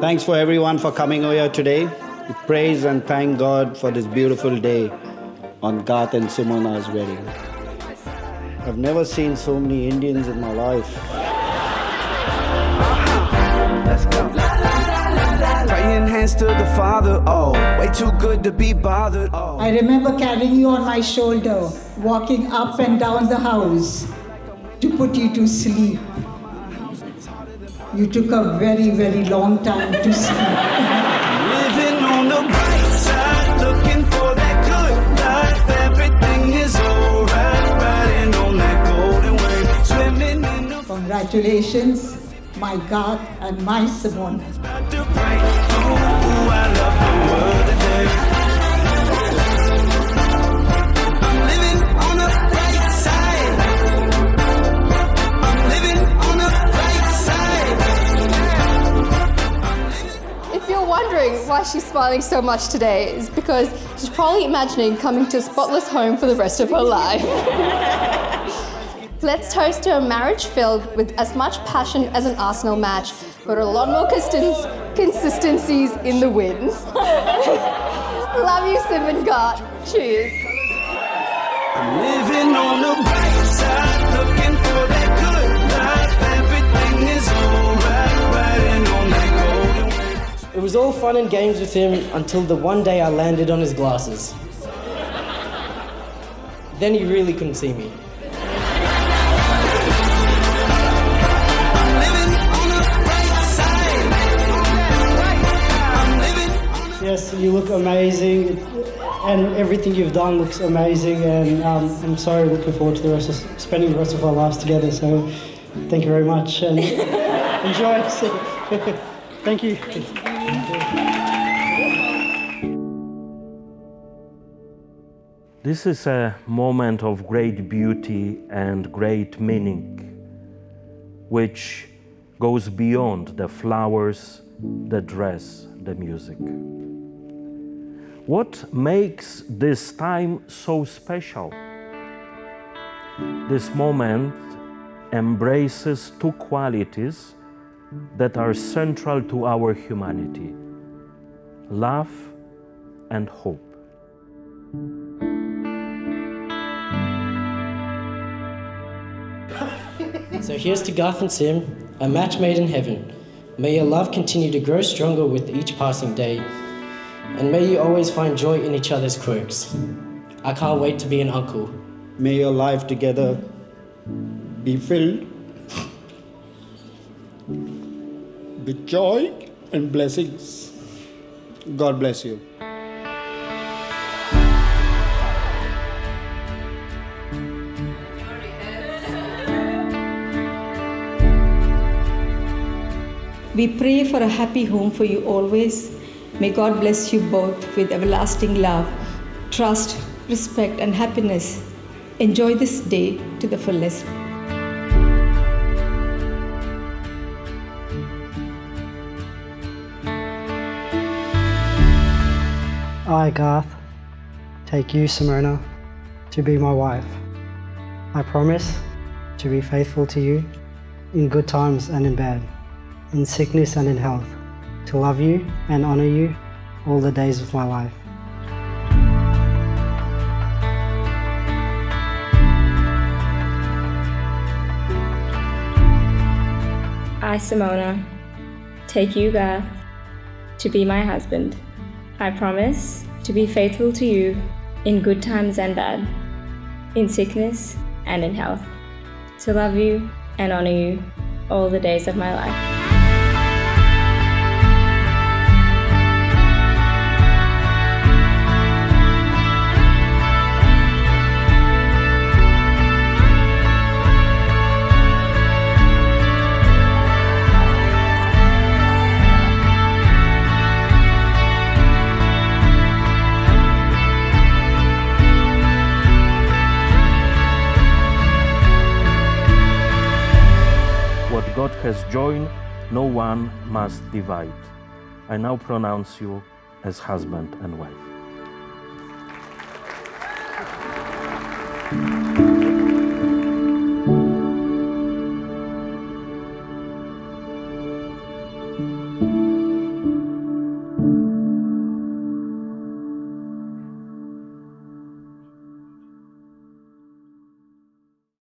Thanks for everyone for coming over here today. We praise and thank God for this beautiful day on Garth and Cimona's wedding. I've never seen so many Indians in my life. Let's go. Praying hands to the Father, oh, way too good to be bothered, oh. I remember carrying you on my shoulder, walking up and down the house to put you to sleep. You took a very, very long time to sleep. Living on the bright side, looking wondering why she's smiling so much today, is because she's probably imagining coming to a spotless home for the rest of her life. Let's toast to a marriage filled with as much passion as an Arsenal match, but a lot more consisten- consistencies in the wins. Love you, Sim and Gart. Cheers. Was all fun and games with him until the one day I landed on his glasses. Then he really couldn't see me. Yes, you look amazing, and everything you've done looks amazing. And um, I'm so looking forward to the rest of spending the rest of our lives together. So, thank you very much, and enjoy. thank you. This is a moment of great beauty and great meaning, which goes beyond the flowers, the dress, the music. What makes this time so special? This moment embraces two qualities that are central to our humanity love and hope. So here's to Garth and Sim, a match made in heaven. May your love continue to grow stronger with each passing day, and may you always find joy in each other's quirks. I can't wait to be an uncle. May your life together be filled with joy and blessings. God bless you. We pray for a happy home for you always. May God bless you both with everlasting love, trust, respect, and happiness. Enjoy this day to the fullest. I, Garth, take you, Cimona, to be my wife. I promise to be faithful to you in good times and in bad, in sickness and in health, to love you and honor you all the days of my life. I, Cimona, take you, Garth, to be my husband. I promise to be faithful to you in good times and bad, in sickness and in health, to love you and honor you all the days of my life. God has joined, no one must divide. I now pronounce you as husband and wife.